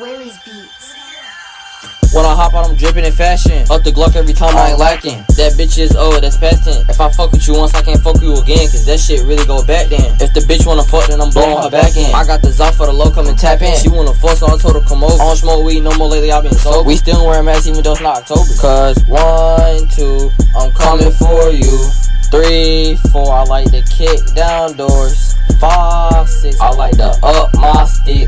Willie's Beats. When I hop out, I'm dripping in fashion. Up the Glock every time I ain't lacking. That bitch is old, that's past tense. If I fuck with you once, I can't fuck you again. Cause that shit really go back then. If the bitch wanna fuck, then I'm blowing her back in. I got the Zop for the low, come and tap in. She wanna fuck, so I told her come over. I don't smoke weed no more lately, i been sober. We still wearing masks even though it's not October. Cause one, two, I'm coming for you. Three, four, I like to kick down doors. Five, six, I like to up my stick.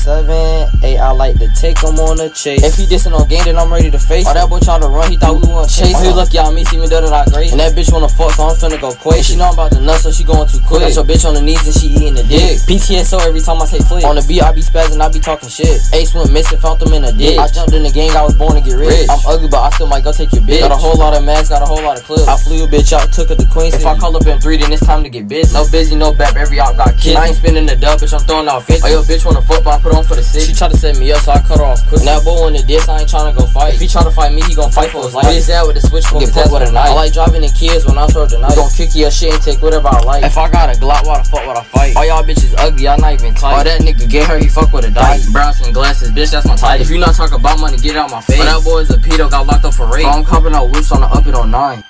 Seven, eight, I like to take him on a chase. If he dissing on game, then I'm ready to face. Oh, that boy trying to run, he thought we want chase. He lucky y'all me, see me it not great. And that bitch wanna fuck, so I'm finna go quick. She know I'm about to nut, so she going too quick. Got your bitch on the knees and she eating the dick. PTSO every time I say flick. On the beat, I be spazzing, I be talking shit. Ace went missing, found them in a dick. I jumped in the gang, I was born to get rich. I'm ugly, but I still might go take your bitch. Got a whole lot of mask, got a whole lot of clips. I flew a bitch out, took her to Queens. If I call up M3, then it's time to get busy. No busy, no bap, every out got kids. I ain't spending the dub, bitch, I'm throwing out 50. Oh, your bitch wanna fuck, but I put on for the city. She try to set me up, so I cut her off quick. Now, boy, in the diss, I ain't tryna go fight. If he try to fight me, he gon' fight for his life. This out with the switch, get fucked with a knife. I like driving the kids when I start the night. Gon' kick your shit and take whatever I like. If I got a Glock, why the fuck would I fight? All y'all bitches ugly, y'all not even tight. Oh, that nigga get her, he fuck with a dyke. Brown skin glasses, bitch, that's my type. If you not talking about money, get out my face. But that boy is a pedo, got locked up for rape. So I'm copping out whips on the up it on nine.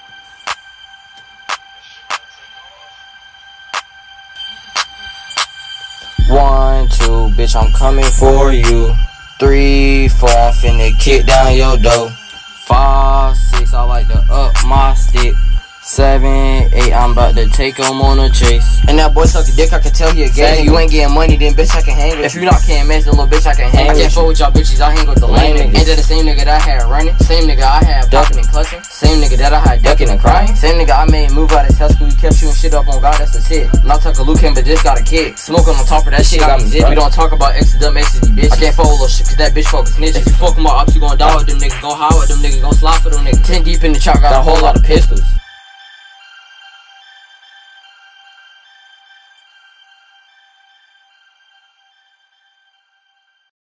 Bitch, I'm coming for you. Three, four, I'm finna kick down your door. Five, six, I like to up my stick. Seven, eight, I'm about to take him on a chase. And that boy suck a dick, I can tell he a gay. If you ain't getting money, then bitch, I can hang with If you not can't match, then little bitch, I can hang I with I can't fuck with y'all bitches, I hang with the lame niggas. Ain't that the same nigga that I had running? Same nigga I had ducking and clutching? Same nigga that I had ducking and crying? Same nigga I made move out his house school, he kept shooting shit up on God, that's the shit. Not tuck a Luke but just got a kid. Smoking on top of that shit got me zip. We don't talk about exes, dumb exes, bitch. I can't fuck with little shit, cause that bitch fucking snitch. If you fuck my ops, you gon' die with them niggas, go high with them niggas, go slide for them niggas. Ten deep in the chop, got a whole lot of pistols.